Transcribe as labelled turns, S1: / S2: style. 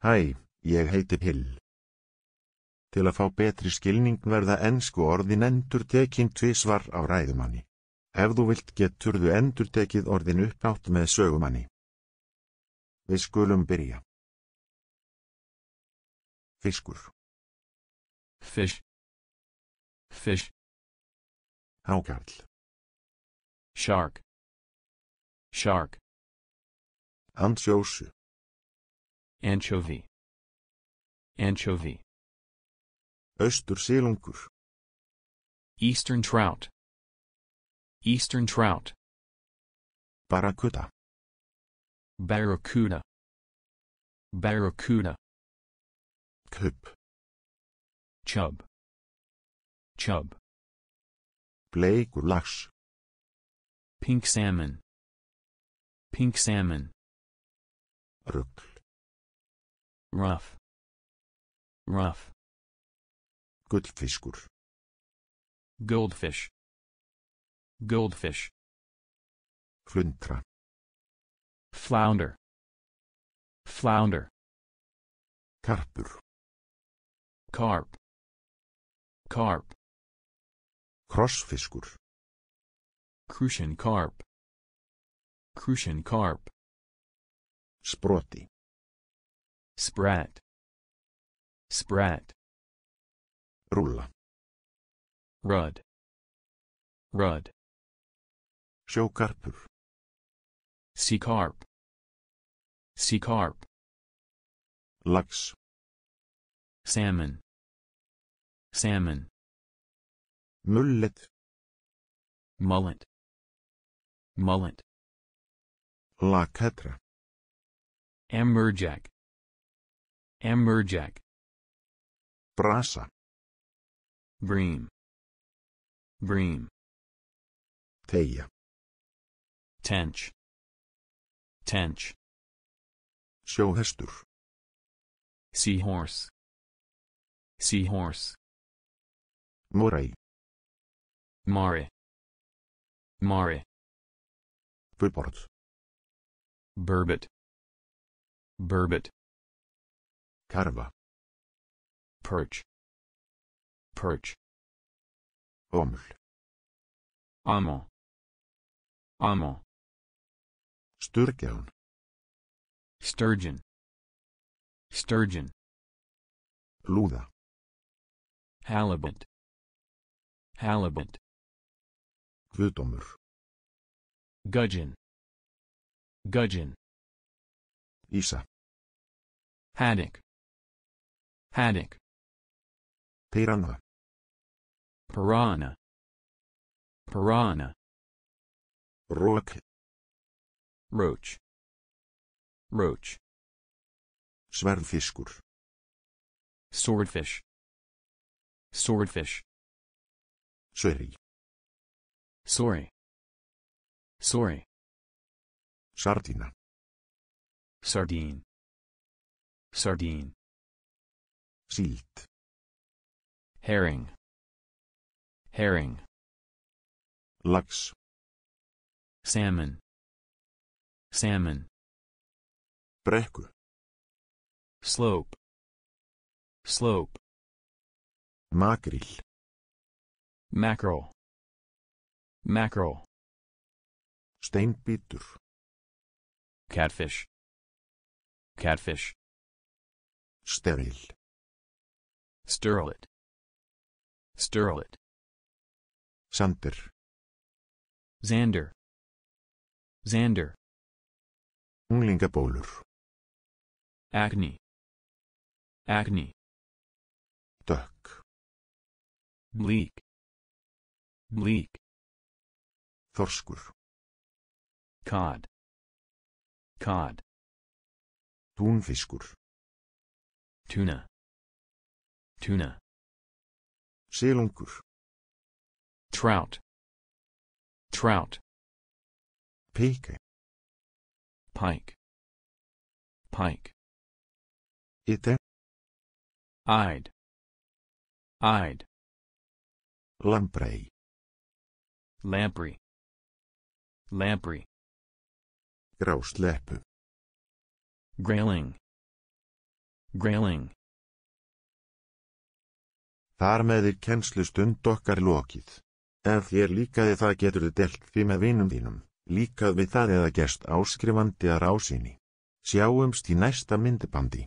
S1: Hæ, ég heiti Pill. Til að fá betri skilning verða ennsku orðin endur tekin tvísvar á ræðumanni. Ef þú vilt geturðu endur tekið orðin uppátt með sögumanni. Við skulum byrja. Fiskur,
S2: fish, fish,
S1: hákarl,
S2: shark, shark,
S1: ansjósu,
S2: anchovy, anchovy,
S1: austur
S2: eastern trout, eastern trout,
S1: barakutta,
S2: barracuda, barracuda,
S1: kupp,
S2: chub, chub,
S1: bleikur lax,
S2: pink salmon, pink salmon,
S1: rugl,
S2: ruff, ruff,
S1: gullfiskur,
S2: goldfish, goldfish,
S1: flundra,
S2: flounder, flounder,
S1: karpur,
S2: carp, carp,
S1: krossfiskur,
S2: crucian carp, crucian carp,
S1: sproti,
S2: sprat, sprat,
S1: rúlla,
S2: rudd, rudd,
S1: sjókarpur,
S2: sea carp, sea carp,
S1: lax,
S2: salmon, salmon,
S1: mullet,
S2: mullet, mullet,
S1: laketra,
S2: amberjack, amberjack,
S1: brasa,
S2: bream, bream,
S1: teigja,
S2: tench, tench,
S1: sjóhestur,
S2: seahorse, seahorse,
S1: morai,
S2: moray, moray,
S1: buborð,
S2: burbot, burbot,
S1: karfa,
S2: perch, perch,
S1: omul,
S2: amo, omul,
S1: sturgeon,
S2: sturgeon, sturgeon,
S1: lúða,
S2: halibut, halibut,
S1: guðdómur,
S2: gudgeon, gudgeon,
S1: ýsa,
S2: haddock, haddock,
S1: piranha,
S2: piranha, piranha,
S1: rók,
S2: roach, roach,
S1: sverðfiskur,
S2: swordfish, swordfish,
S1: sveri,
S2: saury, saury,
S1: sardína,
S2: sardine, sardine,
S1: síld,
S2: herring, herring,
S1: lax,
S2: salmon, salmon,
S1: brekku,
S2: slope, slope,
S1: makríl,
S2: mackerel, mackerel,
S1: steinbítur,
S2: catfish, catfish,
S1: steril,
S2: sterlet, sterlet,
S1: sandir,
S2: zander, zander,
S1: unglingabólur,
S2: acne, acne,
S1: dökk,
S2: bleak, bleak,
S1: þorskur,
S2: cod, cod,
S1: túnfiskur,
S2: tuna, tuna,
S1: silungur,
S2: trout, trout,
S1: píke,
S2: pike, pike,
S1: ite,
S2: ide, ide,
S1: lamprey,
S2: lamprey, lamprey,
S1: grásleppu,
S2: grayling, grailing,
S1: Þar með er kennslu stund okkar lokið. Ef þér líkaði það getur þið delt því með vinum þínum, líkað við það eða gerst áskrifandi að rásýni. Sjáumst í næsta myndbandi.